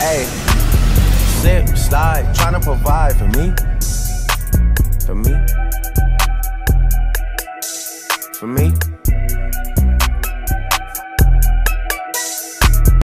Hey, slip, slide, trying to provide for me. For me. For me.